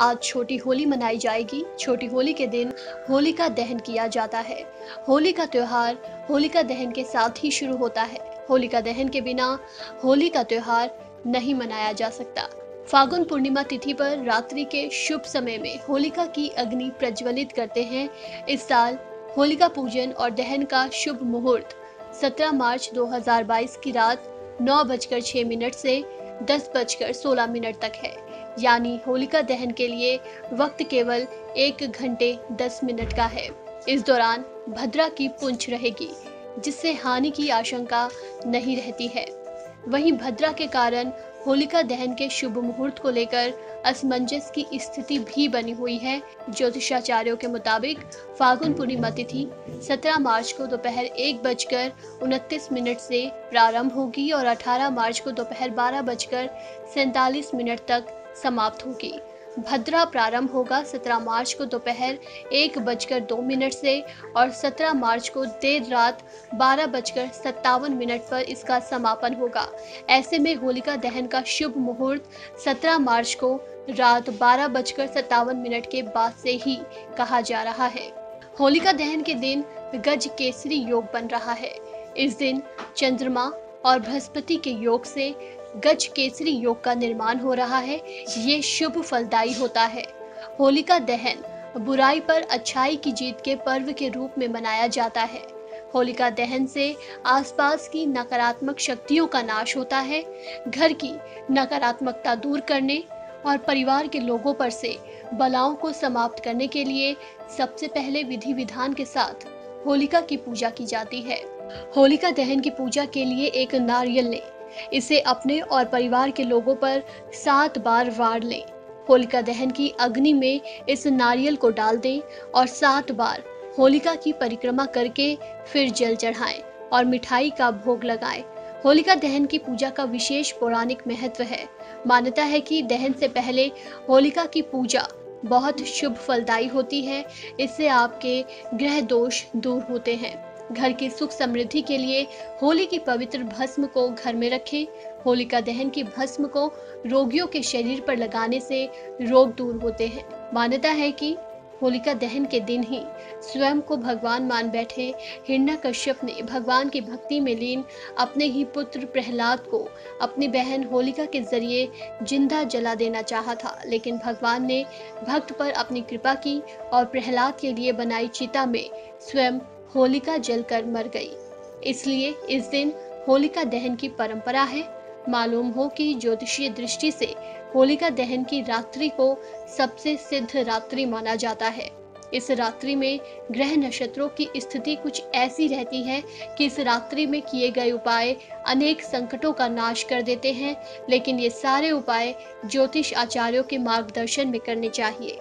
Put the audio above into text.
आज छोटी होली मनाई जाएगी। छोटी होली के दिन होली का दहन किया जाता है। होली का त्योहार होलिका दहन के साथ ही शुरू होता है। होलिका दहन के बिना होली का त्योहार नहीं मनाया जा सकता। फागुन पूर्णिमा तिथि पर रात्रि के शुभ समय में होलिका की अग्नि प्रज्वलित करते हैं। इस साल होलिका पूजन और दहन का शुभ मुहूर्त 17 मार्च 2022 की रात नौ बजकर छह मिनट से दस बजकर सोलह मिनट तक है। यानी होलिका दहन के लिए वक्त केवल एक घंटे दस मिनट का है। इस दौरान भद्रा की पुंछ रहेगी, जिससे हानि की आशंका नहीं रहती है। वहीं भद्रा के कारण होलिका दहन के शुभ मुहूर्त को लेकर असमंजस की स्थिति भी बनी हुई है। ज्योतिषाचार्यों के मुताबिक फागुन पूर्णिमा तिथि 17 मार्च को दोपहर एक बजकर उनतीस मिनट से प्रारंभ होगी और 18 मार्च को दोपहर बारह बजकर सैतालीस मिनट तक समाप्त होगी। भद्रा प्रारंभ होगा 17 मार्च को दोपहर एक बजकर दो मिनट से और 17 मार्च को देर रात बारह बजकर सत्तावन मिनट पर इसका समापन होगा। ऐसे में होलिका दहन का शुभ मुहूर्त 17 मार्च को रात बारह बजकर सत्तावन मिनट के बाद से ही कहा जा रहा है। होलिका दहन के दिन गज केसरी योग बन रहा है। इस दिन चंद्रमा और बृहस्पति के योग से गज केसरी योग का निर्माण हो रहा है। ये शुभ फलदायी होता है। होलिका दहन बुराई पर अच्छाई की जीत के पर्व के रूप में मनाया जाता है। होलिका दहन से आसपास की नकारात्मक शक्तियों का नाश होता है। घर की नकारात्मकता दूर करने और परिवार के लोगों पर से बलाओं को समाप्त करने के लिए सबसे पहले विधि विधान के साथ होलिका की पूजा की जाती है। होलिका दहन की पूजा के लिए एक नारियल लें इसे अपने और परिवार के लोगों पर सात बार वार लें। होलिका दहन की अग्नि में इस नारियल को डाल दें और सात बार होलिका की परिक्रमा करके फिर जल चढ़ाएँ और मिठाई का भोग लगाएँ। होलिका दहन की पूजा का विशेष पौराणिक महत्व है। मान्यता है कि दहन से पहले होलिका की पूजा बहुत शुभ फलदायी होती है। इससे आपके ग्रह दोष दूर होते हैं। घर की सुख समृद्धि के लिए होली की पवित्र भस्म को घर में रखें। होलिका दहन की भस्म को रोगियों के शरीर पर लगाने से रोग दूर होते हैं। मान्यता है कि होलिका दहन के दिन ही स्वयं को भगवान मान बैठे। हिरण्य कश्यप ने भगवान की भक्ति में लीन अपने ही पुत्र प्रहलाद को अपनी बहन होलिका के ज़रिए ज़िंदा जला देना चाहा था। लेकिन भगवान ने भक्त पर अपनी कृपा की और प्रहलाद के लिए बनाई चिता में स्वयं होलिका जलकर मर गई। इसलिए इस दिन होलिका दहन की परंपरा है। मालूम हो कि ज्योतिषीय दृष्टि से होलिका दहन की रात्रि को सबसे सिद्ध रात्रि माना जाता है। इस रात्रि में ग्रह नक्षत्रों की स्थिति कुछ ऐसी रहती है कि इस रात्रि में किए गए उपाय अनेक संकटों का नाश कर देते हैं, लेकिन ये सारे उपाय ज्योतिष आचार्यों के मार्गदर्शन में करने चाहिए।